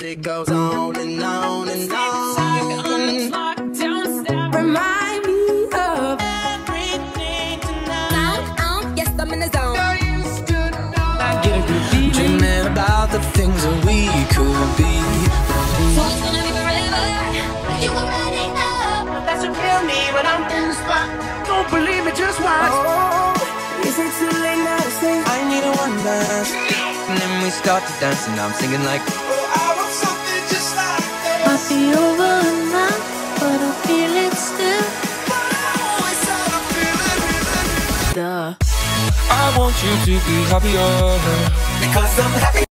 It goes on and on and on. Remind me of Sound on, yes, I'm in the zone. I get a good feeling. Dreaming about the things that we could be. So it's gonna be forever. You already know. That's what kill me when I'm in the spot. Don't believe me, just watch. Oh, is it too late now to say I need a one dance. And then we start to dance, and I'm singing like. I want you to be happier. Because I'm happy.